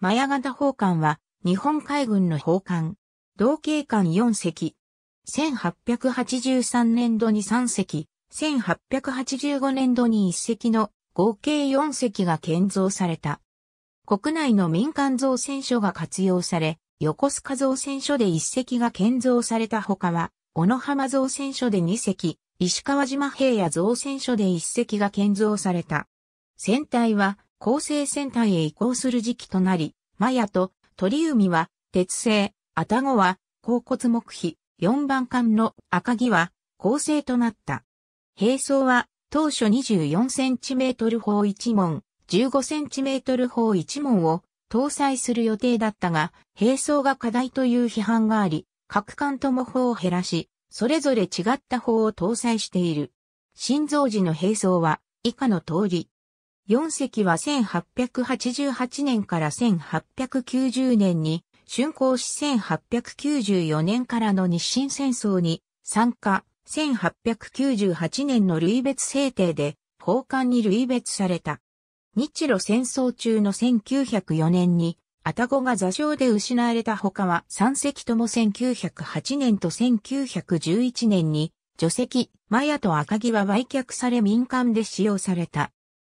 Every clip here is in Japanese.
マヤ型砲艦は日本海軍の砲艦。同型艦4隻。1883年度に3隻、1885年度に1隻の合計4隻が建造された。国内の民間造船所が活用され、横須賀造船所で1隻が建造された他は、小野浜造船所で2隻、石川島平野造船所で1隻が建造された。船体は、構成船体へ移行する時期となり、マヤと鳥海は鉄製、アタゴは甲骨木比、4番艦の赤木は構成となった。兵装は当初24センチメートル砲1門、15センチメートル砲1門を搭載する予定だったが、兵装が課題という批判があり、各艦とも砲を減らし、それぞれ違った砲を搭載している。新造時の兵装は以下の通り。4隻は1888年から1890年に竣工し1894年からの日清戦争に参加。1898年の類別制定で、法官に類別された。日露戦争中の1904年に、アタゴが座礁で失われた他は3隻とも1908年と1911年に、除籍、マヤと赤木は売却され民間で使用された。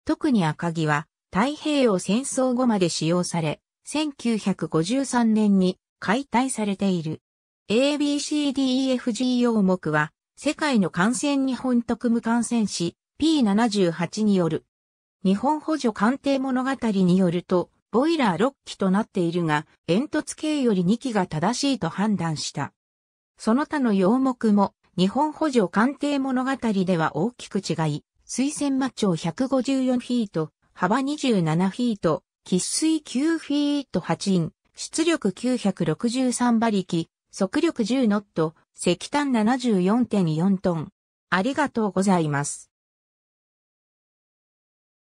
特に赤木は太平洋戦争後まで使用され、1953年に解体されている。ABCDEFG 用目は世界の艦船日本特務艦船史 P78 による。日本補助艦艇物語によると、ボイラー6機となっているが、煙突系より2機が正しいと判断した。その他の用目も、日本補助艦艇物語では大きく違い、水仙魔長154フィート、幅27フィート、喫水9フィート8イン、出力963馬力、速力10ノット、石炭74.4トン。ありがとうございます。